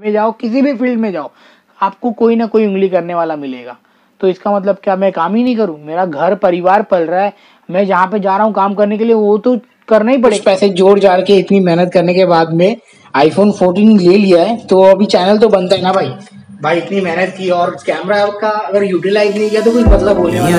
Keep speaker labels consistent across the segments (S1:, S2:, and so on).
S1: में जाओ किसी भी फ़ील्ड में जाओ आपको कोई ना कोई उंगली करने वाला मिलेगा। तो इसका मतलब क्या मैं काम ही नहीं करूँ? मेरा घर परिवार पल रहा है मैं जहाँ पे जा रहा हूँ काम करने के लिए वो तो करना ही पड़ेगा। पैसे जोड़ जाड़ के इतनी मेहनत करने के बाद में आईफोन 14 ले लिया है तो अभी चैनल तो बनता है ना भाई? भाई इतनी मेहनत की और कैमरा का अगर यूटिलाइज नहीं किया तो कुछ मतलब होने वाला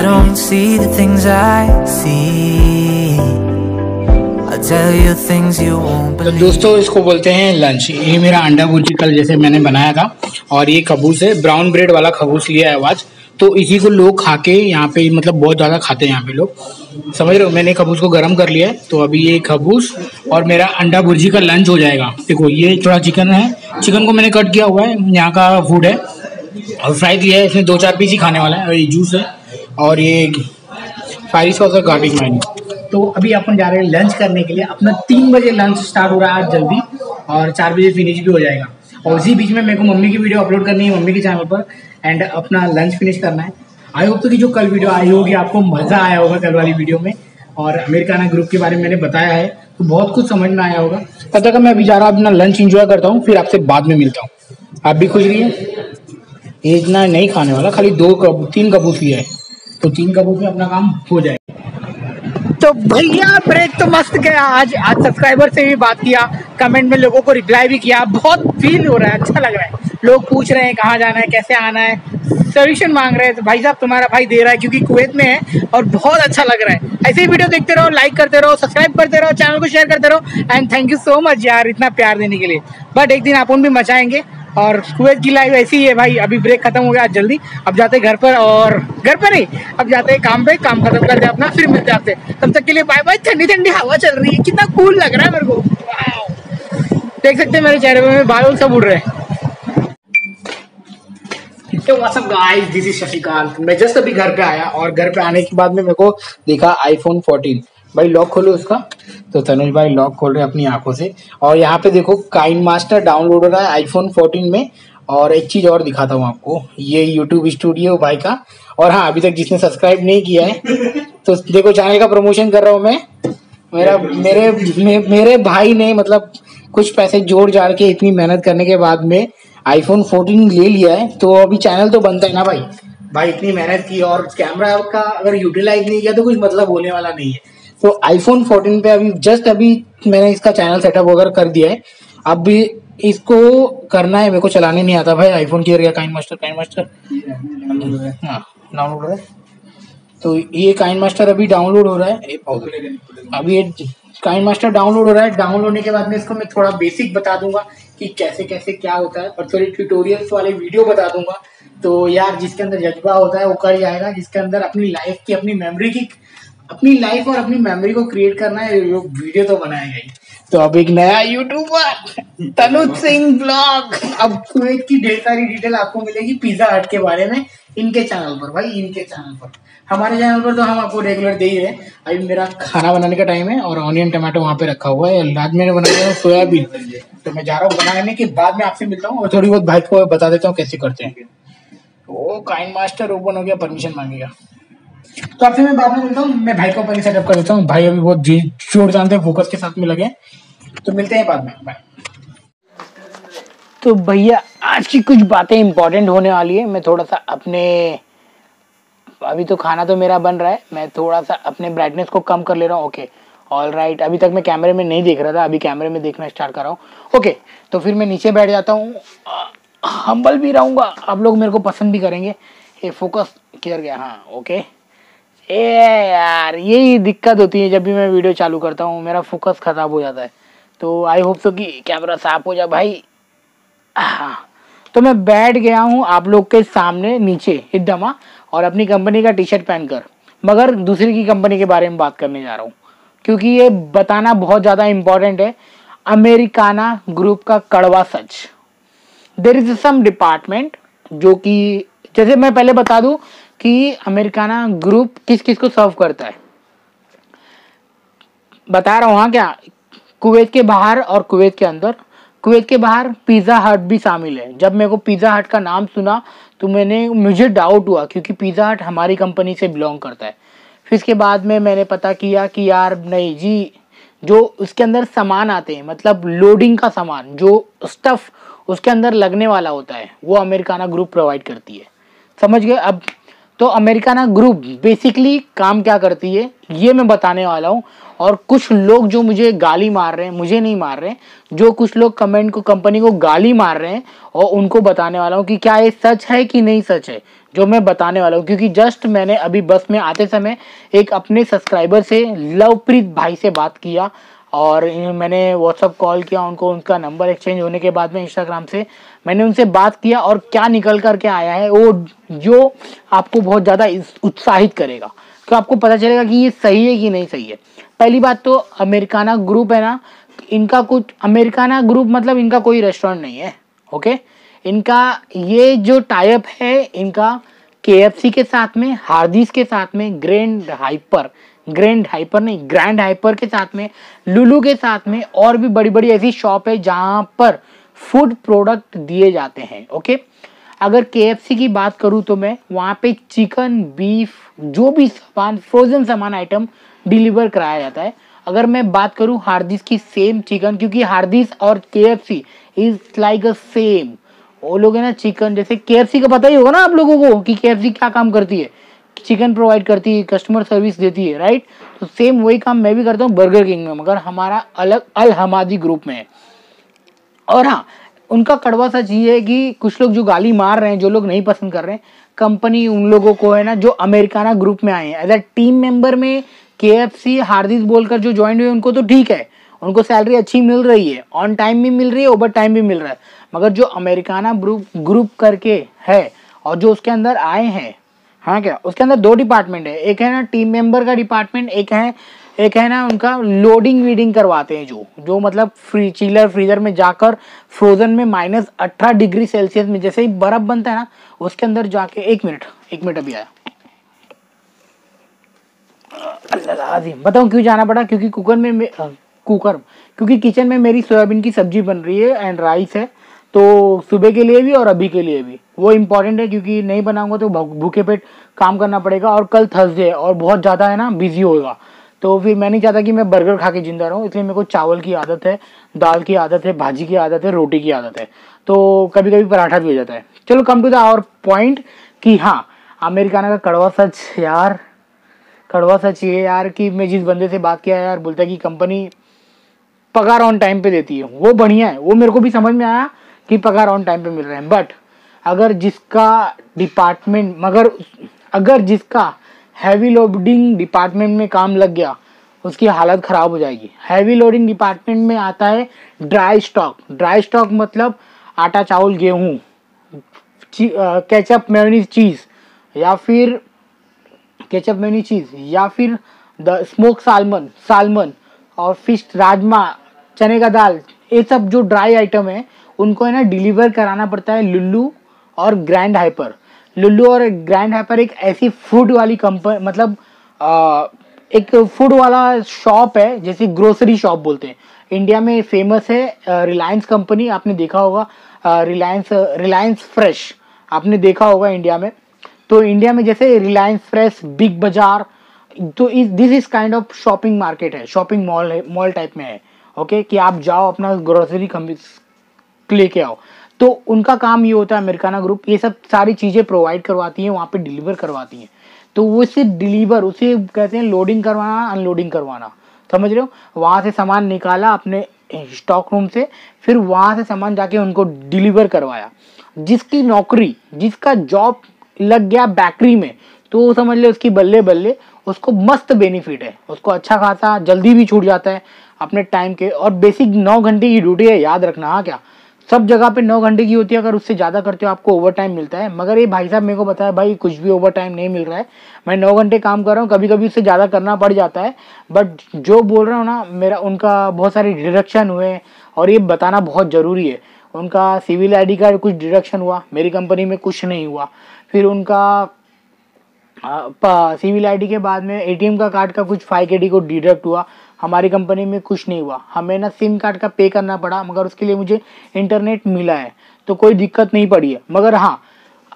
S1: तो. दोस्तों इसको बोलते हैं लंच ये मेरा अंडा भुर्जी कल जैसे मैंने बनाया था और ये खबूस है ब्राउन ब्रेड वाला खबूस लिया है आज। तो इसी को लोग खा के यहाँ पे मतलब बहुत ज़्यादा खाते हैं यहाँ पे लोग। समझ रहे हो? मैंने खबूस को गर्म कर लिया है तो अभी ये खबूस और मेरा अंडा भुर्जी का लंच हो जाएगा। देखो ये थोड़ा चिकन है। चिकन को मैंने कट किया हुआ है यहाँ का फ़ूड है। और फ्राई किया है इसमें दो चार पीस ही खाने वाला है। और ये जूस है और ये फायरी सॉस और गार्लिक तो अभी अपन जा रहे हैं लंच करने के लिए। अपना तीन बजे लंच स्टार्ट हो रहा है आज जल्दी और चार बजे फिनिश भी हो जाएगा। और उसी बीच में मेरे को मम्मी की वीडियो अपलोड करनी है मम्मी के चैनल पर एंड अपना लंच फिनिश करना है। आई होप तो कि जो कल वीडियो आई होगी, आपको मज़ा आया होगा कल वाली वीडियो में। और अमेरिकाना ग्रुप के बारे में मैंने बताया है तो बहुत कुछ समझ में आया होगा। तब तक मैं अभी जा रहा हूँ, अपना लंच इंजॉय करता हूँ, फिर आपसे बाद में मिलता हूँ। आप भी खुश रहिए। इतना नहीं खाने वाला, खाली दो कब तीन कबूस लिया है। तो तीन कबूस में अपना काम हो जाए तो भैया ब्रेक तो मस्त गया। आज आज सब्सक्राइबर से भी बात किया कमेंट में लोगों को रिप्लाई भी किया। बहुत फील हो रहा है अच्छा लग रहा है। लोग पूछ रहे हैं, कहाँ जाना है, कैसे आना है। सोल्यूशन मांग रहे हैं तो भाई साहब, तुम्हारा भाई दे रहा है, क्योंकि कुवैत में है और बहुत अच्छा लग रहा है। ऐसे ही वीडियो देखते रहो लाइक करते रहो सब्सक्राइब करते रहो चैनल को शेयर करते रहो। And thank you so much यार, इतना प्यार देने के लिए। बट एक दिन आप उन भी मचाएँगे। और कुवैत की लाइफ ऐसी ही है भाई। अभी ब्रेक खत्म हो गया जल्दी। अब जाते हैं घर पर और घर पर नहीं, अब जाते हैं काम पे, काम खत्म करते हैं अपना, फिर मिलते हैं आपसे। तब तक के लिए बाय बाय ठंडी ठंडी हवा चल रही है। कितना कूल लग रहा है मेरे को। देख सकते हैं मेरे चेहरे पे बाल सब उड़ रहे हैं। तो गाइस दिस इज़ मैं जस्ट अभी घर पे आया और घर पे आने के बाद में मेरे को देखा आईफोन 14 भाई लॉक खोलो उसका। तो तनुज भाई लॉक खोल रहे हैं अपनी आँखों से। और यहाँ पे देखो काइन मास्टर डाउनलोड हो रहा है आईफोन 14 में। और एक चीज़ और दिखाता हूँ आपको। ये यूट्यूब स्टूडियो भाई का। और हाँ अभी तक जिसने सब्सक्राइब नहीं किया है तो देखो चैनल का प्रमोशन कर रहा हूँ मैं। मेरा मेरे मे, मेरे भाई ने मतलब कुछ पैसे जोड़ जाड़ के इतनी मेहनत करने के बाद में आईफोन 14 ले लिया है। तो अभी चैनल तो बनता है ना भाई? भाई इतनी मेहनत की और कैमरा का अगर यूटिलाइज नहीं किया तो कुछ मतलब होने वाला नहीं है। तो आईफोन 14 पे अभी जस्ट अभी मैंने इसका चैनल सेटअप वगैरह कर दिया है। अब भी इसको करना है मेरे को चलाने नहीं आता भाई आईफोन की area KineMaster KineMaster हाँ डाउनलोड हो रहा है। तो ये काइन मास्टर अभी डाउनलोड हो रहा है। गया। अभी ये काइन मास्टर डाउनलोड हो रहा है। डाउनलोड होने के बाद में इसको मैं थोड़ा बेसिक बता दूँगा कि कैसे कैसे क्या होता है। और थोड़ी ट्यूटोरियल्स वाले वीडियो बता दूँगा। तो यार जिसके अंदर जज्बा होता है वो कर जाएगा जिसके अंदर अपनी लाइफ की अपनी मेमोरी की अपनी लाइफ और अपनी मेमोरी को क्रिएट करना है वो वीडियो तो बनाएगा ही। तो अब एक नया यूट्यूबर तनुज सिंह ब्लॉग अब कुवैत की ढेर सारी डिटेल आपको मिलेगी पिज्जा हट के बारे में, इनके चैनल पर, भाई, इनके चैनल पर। हमारे चैनल पर तो हम आपको रेगुलर दे ही रहे अभी मेरा खाना बनाने का टाइम है और ऑनियन टमाटो वहाँ पे रखा हुआ है। रात मैंने बनाया है सोयाबीन। तो मैं जा रहा हूँ बनाने के बाद में आपसे मिलता हूँ और थोड़ी बहुत भाई को बता देता हूँ कैसे करते हैं। ओ काइन मास्टर ओपन हो गया परमिशन मांगेगा। तो आपसे मैं बाद में मिलता हूँ, मैं भाई को पहले सेटअप कर देता हूँ। भाई अभी बहुत जी, ज़ोर जानते हैं फोकस के साथ में लगे तो मिलते हैं बाद में। बाय तो भैया, आज की कुछ बातें इंपॉर्टेंट होने वाली है। मैं थोड़ा सा अपने अभी तो खाना तो मेरा बन रहा है। मैं थोड़ा सा अपने ब्राइटनेस को कम कर ले रहा हूँ। ओके ऑल राइट अभी तक मैं कैमरे में नहीं देख रहा था। अभी कैमरे में देखना स्टार्ट कर रहा हूँ। ओके तो फिर मैं नीचे बैठ जाता हूँ। हम्बल भी रहूँगा। आप लोग मेरे को पसंद भी करेंगे। ये फोकस किधर गया? हाँ ओके ए यार, यही दिक्कत होती है जब भी मैं वीडियो चालू करता हूँ, मेरा फोकस खराब हो जाता है। तो आई होप सो कि कैमरा साफ़ हो जाए भाई। हाँ तो मैं बैठ गया हूँ आप लोग के सामने नीचे हिदमा और अपनी कंपनी का टी शर्ट पहनकर। मगर दूसरी की कंपनी के बारे में बात करने जा रहा हूँ। क्योंकि ये बताना बहुत ज़्यादा इम्पोर्टेंट है। अमेरिकाना ग्रुप का कड़वा सच। देर इज़ सम डिपार्टमेंट जो कि, जैसे मैं पहले बता दूँ कि अमेरिकाना ग्रुप किस किस को सर्व करता है। बता रहा हूँ हाँ क्या, कुवैत के बाहर और कुवैत के अंदर। कुवैत के बाहर पिज़्ज़ा हट भी शामिल है। जब मेरे को पिज़्ज़ा हट का नाम सुना तो मैंने, मुझे डाउट हुआ, क्योंकि पिज़्ज़ा हट हमारी कंपनी से बिलोंग करता है। फिर इसके बाद में मैंने पता किया कि यार, नहीं जी, जो उसके अंदर सामान आते हैं मतलब लोडिंग का सामान, जो स्टफ़ उसके अंदर लगने वाला होता है, वो अमेरिकाना ग्रुप प्रोवाइड करती है। समझ गए? अब तो अमेरिकाना ग्रुप बेसिकली काम क्या करती है, ये मैं बताने वाला हूँ। और कुछ लोग जो मुझे गाली मार रहे हैं, मुझे नहीं मार रहे हैं, जो कुछ लोग कमेंट को कंपनी को गाली मार रहे हैं, और उनको बताने वाला हूँ कि क्या ये सच है कि नहीं सच है, जो मैं बताने वाला हूँ। क्योंकि जस्ट मैंने अभी बस में आते समय एक अपने सब्सक्राइबर से लवप्रीत भाई से बात किया और मैंने व्हाट्सअप कॉल किया, उनको उनका नंबर एक्सचेंज होने के बाद में इंस्टाग्राम से मैंने उनसे बात किया और क्या निकल करके आया है, वो जो आपको बहुत ज़्यादा उत्साहित करेगा। तो आपको पता चलेगा कि ये सही है कि नहीं सही है। पहली बात तो अमेरिकाना ग्रुप है ना, इनका कुछ, अमेरिकाना ग्रुप मतलब इनका कोई रेस्टोरेंट नहीं है ओके इनका ये जो टाइप है, इनका के के साथ में हार्दिस के साथ में ग्रैंड हाइपर ग्रैंड हाइपर नहीं, ग्रैंड हाइपर के साथ में, लुलू के साथ में और भी बड़ी बड़ी ऐसी शॉप है जहाँ पर फ़ूड प्रोडक्ट दिए जाते हैं ओके अगर के की बात करूँ तो मैं, वहाँ पे चिकन बीफ जो भी सामान फ्रोजन सामान आइटम डिलीवर कराया जाता है। अगर मैं बात करूँ हार्दिस की सेम चिकन क्योंकि हार्दिस और K F C is like a same वो लोग है ना चिकन जैसे के एफ़ सी का पता ही होगा ना आप लोगों को कि के एफ़ सी क्या काम करती है। चिकन प्रोवाइड करती है कस्टमर सर्विस देती है राइट तो सेम वही काम मैं भी करता हूँ बर्गर किंग में, मगर हमारा अलग अल हमादी ग्रुप में है। और हाँ उनका कड़वा सच ये है कि कुछ लोग जो गाली मार रहे हैं, जो लोग नहीं पसंद कर रहे हैं कंपनी उन लोगों को है ना, जो अमेरिकाना ग्रुप में आए हैं। एज अ टीम मेंबर में के एफ़ सी हार्दिक बोलकर जो ज्वाइन हुए उनको तो ठीक है। उनको सैलरी अच्छी मिल रही है ऑन टाइम भी मिल रही है ओवर टाइम भी मिल रहा है। मगर जो अमेरिकाना ग्रुप ग्रुप करके है, और जो उसके अंदर आए हैं हाँ क्या? उसके अंदर दो डिपार्टमेंट है। एक है ना टीम मेंबर का डिपार्टमेंट एक है एक है ना उनका लोडिंग वीडिंग करवाते हैं जो। जो मतलब फ्री चिलर फ्रीजर में जाकर फ्रोजन में माइनस अठारह डिग्री सेल्सियस में जैसे ही बर्फ़ बनता है ना, उसके अंदर जाके एक मिनट एक मिनट अभी आया। अल्लाह बताऊँ क्यों जाना पड़ा? क्योंकि कुकर में कुकर क्योंकि किचन में मेरी सोयाबीन की सब्ज़ी बन रही है एंड राइस है तो सुबह के लिए भी और अभी के लिए भी। वो इंपॉर्टेंट है क्योंकि नहीं बनाऊँगा तो भूखे पेट काम करना पड़ेगा और कल थर्सडे है और बहुत ज़्यादा है ना बिज़ी होगा। तो फिर मैं नहीं चाहता कि मैं बर्गर खा के ज़िंदा रहूँ, इसलिए मेरे को चावल की आदत है, दाल की आदत है, भाजी की आदत है, रोटी की आदत है। तो कभी कभी पराठा भी हो जाता है। चलो come to the our point कि हाँ अमेरिकाना का कड़वा सच यार, कड़वा सच ये यार कि मैं जिस बंदे से बात किया यार, बोलता है कि कंपनी पगार ऑन टाइम पे देती है। वो बढ़िया है, वो मेरे को भी समझ में आया कि पगार ऑन टाइम पे मिल रहे हैं बट अगर जिसका डिपार्टमेंट मगर अगर जिसका हैवी लोडिंग डिपार्टमेंट में काम लग गया, उसकी हालत ख़राब हो जाएगी। हैवी लोडिंग डिपार्टमेंट में आता है ड्राई स्टॉक ड्राई स्टॉक मतलब आटा, चावल, गेहूँ केचप मेयोनीज चीज़ या फिर केचप मेयोनीज चीज़ या फिर द स्मोक सालमन सालमन और फ़िश राजमा, चने का दाल, ये सब जो ड्राई आइटम है, उनको है ना डिलीवर कराना पड़ता है लुल्लू और ग्रैंड हाइपर लुल्लू और ग्रैंड हाइपर एक ऐसी फ़ूड वाली कंपनी मतलब आ, एक फ़ूड वाला शॉप है जैसे ग्रोसरी शॉप बोलते हैं। इंडिया में फ़ेमस है रिलायंस कंपनी आपने देखा होगा। रिलायंस रिलायंस फ्रेश आपने देखा होगा इंडिया में। तो इंडिया में जैसे रिलायंस फ्रेश बिग बाज़ार तो इस this is kind of shopping market है शॉपिंग मॉल है मॉल टाइप में है। ओके? कि आप जाओ अपना ग्रोसरी लेके आओ। तो उनका काम ये होता है, अमेरिकाना ग्रुप, ये सब सारी चीज़ें प्रोवाइड करवाती है, वहाँ पे डिलीवर करवाती हैं। तो वो इसे डिलीवर उसे कहते हैं लोडिंग करवाना अनलोडिंग करवाना। समझ रहे हो? वहाँ से सामान निकाला अपने स्टॉक रूम से, फिर वहाँ से सामान जाके उनको डिलीवर करवाया। जिसकी नौकरी, जिसका जॉब लग गया बैकरी में तो समझ ले उसकी बल्ले बल्ले, उसको मस्त बेनिफिट है। उसको अच्छा खासा, जल्दी भी छूट जाता है अपने टाइम के, और बेसिक नौ घंटे की ड्यूटी है, याद रखना हाँ क्या? सब जगह पे नौ घंटे की होती है, अगर उससे ज़्यादा करते हो, आपको ओवर टाइम मिलता है। मगर ये भाई साहब मेरे को बताया भाई, कुछ भी ओवर टाइम नहीं मिल रहा है। मैं नौ घंटे काम कर रहा हूँ कभी कभी उससे ज़्यादा करना पड़ जाता है। बट जो बोल रहा हूँ ना, मेरा, उनका बहुत सारे डिडक्शन हुए और ये बताना बहुत ज़रूरी है। उनका सिविल आई का कुछ डिडक्शन हुआ, मेरी कंपनी में कुछ नहीं हुआ। फिर उनका सिविल आईडी के बाद में एटीएम का कार्ड का कुछ फाइव के को डिडक्ट हुआ। हमारी कंपनी में कुछ नहीं हुआ। हमें ना सिम कार्ड का पे करना पड़ा, मगर उसके लिए मुझे इंटरनेट मिला है तो कोई दिक्कत नहीं पड़ी है। मगर हाँ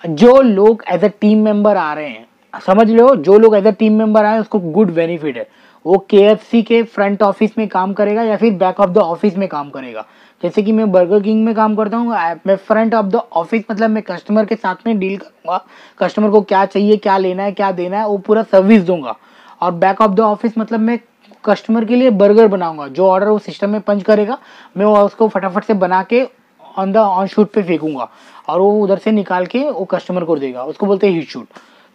S1: जो लोग एज अ टीम मेंबर आ रहे हैं, समझ लो, जो लोग एज अ टीम मेंबर आए उसको गुड बेनिफिट है। वो के के फ्रंट ऑफ़िस में काम करेगा या फिर बैक ऑफ़ द ऑफ़िस में काम करेगा। जैसे कि मैं बर्गर किंग में काम करता हूँ मैं फ्रंट ऑफ़ द ऑफ़िस मतलब मैं कस्टमर के साथ में डील करूँगा। कस्टमर को क्या चाहिए, क्या लेना है, क्या देना है, वो पूरा सर्विस दूँगा। और बैक ऑफ़ द ऑफ़िस मतलब मैं कस्टमर के लिए बर्गर बनाऊँगा। जो ऑर्डर वो सिस्टम में पंच करेगा, मैं वो उसको फटाफट से बना के ऑन द ऑन शूट पे फेंकूँगा और वो उधर से निकाल के वो कस्टमर को देगा। उसको बोलते हैं हीट शूट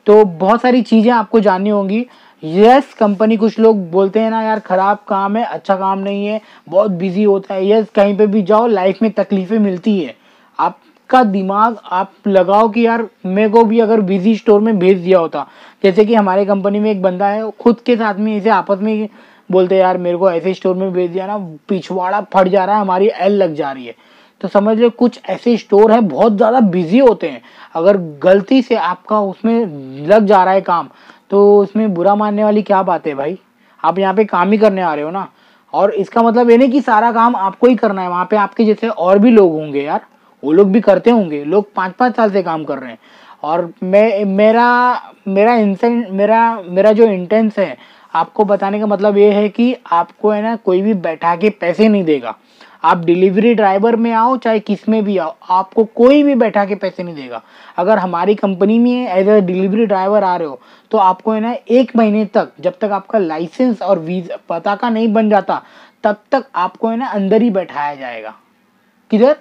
S1: तो बहुत सारी चीज़ें आपको जाननी होंगी। यस कंपनी कुछ लोग बोलते हैं ना, यार, खराब काम है अच्छा काम नहीं है, बहुत बिज़ी होता है। यस कहीं पे भी जाओ लाइफ में तकलीफें मिलती है। आपका दिमाग आप लगाओ कि यार मेरे को भी अगर बिज़ी स्टोर में भेज दिया होता। जैसे कि हमारे कंपनी में एक बंदा है खुद के साथ में इसे आपस में बोलते यार मेरे को ऐसे स्टोर में भेज दिया ना, पिछवाड़ा फट जा रहा है, हमारी एल लग जा रही है। तो समझ लो कुछ ऐसे स्टोर है, बहुत ज़्यादा बिज़ी होते हैं। अगर गलती से आपका उसमें लग जा रहा है काम तो उसमें बुरा मानने वाली क्या बात है भाई? आप यहाँ पे काम ही करने आ रहे हो ना। और इसका मतलब ये नहीं कि सारा काम आपको ही करना है, वहाँ पे आपके जैसे और भी लोग होंगे यार। वो लोग भी करते होंगे, लोग पाँच पाँच साल से काम कर रहे हैं। और मैं, मेरा मेरा इंसेंट मेरा मेरा जो इंटेंस है, आपको बताने का मतलब ये है कि आपको है ना कोई भी बैठा के पैसे नहीं देगा। आप डिलीवरी ड्राइवर में आओ, चाहे किसमें भी आओ, आपको कोई भी बैठा के पैसे नहीं देगा। अगर हमारी कंपनी में एज अ डिलीवरी ड्राइवर आ रहे हो तो आपको है ना एक महीने तक, जब तक आपका लाइसेंस और वीज़ा पता का नहीं बन जाता, तब तक आपको है ना अंदर ही बैठाया जाएगा। किधर?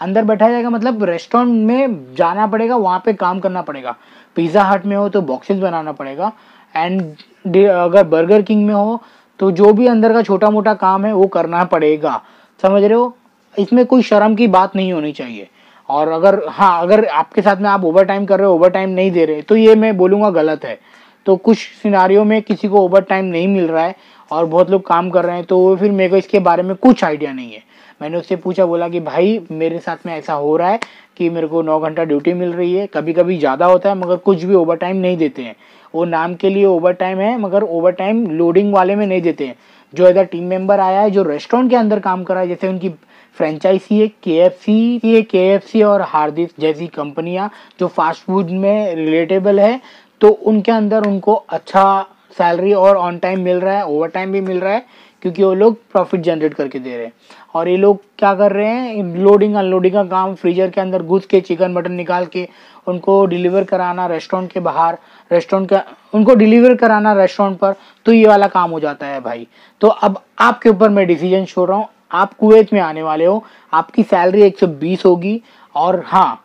S1: अंदर बैठा जाएगा मतलब रेस्टोरेंट में जाना पड़ेगा, वहाँ पे काम करना पड़ेगा। पिज़्ज़ा हट में हो तो बॉक्सेस बनाना पड़ेगा। एंड अगर बर्गर किंग में हो तो जो भी अंदर का छोटा मोटा काम है, वो करना पड़ेगा। समझ रहे हो? इसमें कोई शर्म की बात नहीं होनी चाहिए। और अगर हाँ अगर आपके साथ में आप ओवर टाइम कर रहे हो ओवर टाइम नहीं दे रहे तो ये मैं बोलूँगा गलत है। तो कुछ सिनारियों में किसी को ओवर टाइम नहीं मिल रहा है और बहुत लोग काम कर रहे हैं तो फिर मेरे को इसके बारे में कुछ आइडिया नहीं है। मैंने उससे पूछा, बोला कि भाई, मेरे साथ में ऐसा हो रहा है कि मेरे को नौ घंटा ड्यूटी मिल रही है कभी कभी ज़्यादा होता है, मगर कुछ भी ओवर टाइम नहीं देते हैं। वो नाम के लिए ओवर टाइम है, मगर ओवर टाइम लोडिंग वाले में नहीं देते हैं। जो इधर टीम मेंबर आया है, जो रेस्टोरेंट के अंदर काम कर रहा है, जैसे उनकी फ्रेंचाइजी है के एफ़ सी है के एफ़ सी और हार्दिक जैसी कंपनियाँ, जो फास्ट फ़ूड में रिलेटेबल है तो उनके अंदर उनको अच्छा सैलरी और ऑन टाइम मिल रहा है ओवर टाइम भी मिल रहा है क्योंकि वो लोग प्रॉफिट जनरेट करके दे रहे हैं। और ये लोग क्या कर रहे हैं? लोडिंग अनलोडिंग का काम फ्रीजर के अंदर घुस के चिकन मटन निकाल के उनको डिलीवर कराना रेस्टोरेंट के बाहर रेस्टोरेंट का उनको डिलीवर कराना रेस्टोरेंट पर तो ये वाला काम हो जाता है भाई। तो अब आपके ऊपर मैं डिसीज़न छोड़ रहा हूँ। आप कुवैत में आने वाले हो। आपकी सैलरी 120 होगी और हाँ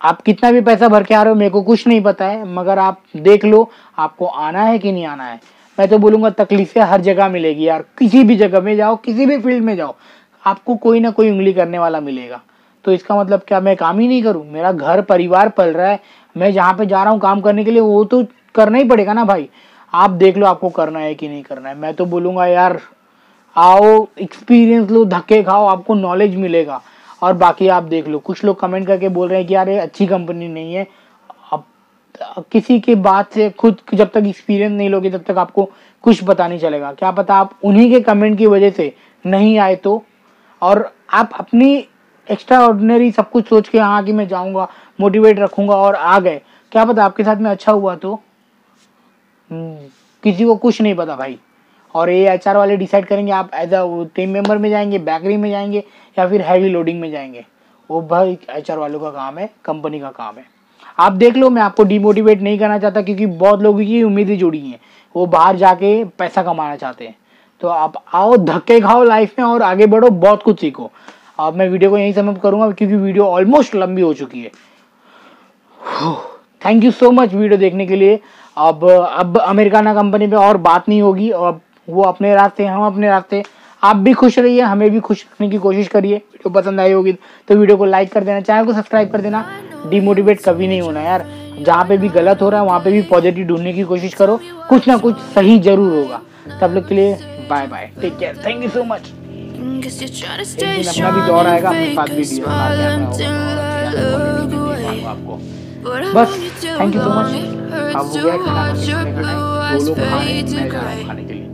S1: आप कितना भी पैसा भर के आ रहे हो, मेरे को कुछ नहीं पता है, मगर आप देख लो, आपको आना है कि नहीं आना है। मैं तो बोलूँगा तकलीफें हर जगह मिलेगी यार। किसी भी जगह में जाओ, किसी भी फ़ील्ड में जाओ, आपको कोई ना कोई उंगली करने वाला मिलेगा। तो इसका मतलब क्या, मैं काम ही नहीं करूँ? मेरा घर, परिवार पल रहा है। मैं जहाँ पे जा रहा हूँ काम करने के लिए, वो तो करना ही पड़ेगा ना भाई। आप देख लो आपको करना है कि नहीं करना है। मैं तो बोलूँगा, यार, आओ एक्सपीरियंस लो, धक्के खाओ, आपको नॉलेज मिलेगा। और बाकी आप देख लो। कुछ लोग कमेंट करके बोल रहे हैं कि, यार, ये अच्छी कंपनी नहीं है। किसी के बात से खुद जब तक एक्सपीरियंस नहीं लोगे तब तक आपको कुछ पता नहीं चलेगा। क्या पता आप उन्हीं के कमेंट की वजह से नहीं आए तो? और आप अपनी एक्स्ट्रा ऑर्डिनरी सब कुछ सोच के हाँ कि मैं जाऊँगा मोटिवेट रखूँगा और आ गए। क्या पता आपके साथ में अच्छा हुआ तो? हम्म, किसी को कुछ नहीं पता भाई। और ये एच वाले डिसाइड करेंगे आप एज अ टीम मेंबर में जाएँगे बैकरी में जाएँगे या फिर हैवी लोडिंग में जाएँगे। वो भाई एचआर वालों का काम है कंपनी का काम है। आप देख लो, मैं आपको डिमोटिवेट नहीं करना चाहता क्योंकि बहुत लोगों की उम्मीदें जुड़ी हैं। वो बाहर जाके पैसा कमाना चाहते हैं। तो आप आओ, धक्के खाओ लाइफ में और आगे बढ़ो, बहुत कुछ सीखो। अब मैं वीडियो को यहीं समाप्त करूँगा क्योंकि वीडियो ऑलमोस्ट लंबी हो चुकी है। Thank you so much video देखने के लिए। अब अब अमेरिकाना कंपनी पे और बात नहीं होगी। और वो अपने रास्ते, हम अपने रास्ते। आप भी खुश रहिए, हमें भी खुश रखने की कोशिश करिए। वीडियो पसंद आई होगी तो वीडियो को लाइक कर देना चैनल को सब्सक्राइब कर देना। डिमोटिवेट कभी नहीं होना यार। जहाँ पे भी गलत हो रहा है वहाँ पे भी पॉजिटिव ढूँढने की कोशिश करो। कुछ ना कुछ सही ज़रूर होगा। तब लोग के लिए bye bye take care thank you so much अपना भी दौर आएगा अपने साथ आपको। बस थैंक यू सो मच अब हो गया खाना हूँ खाने के लिए।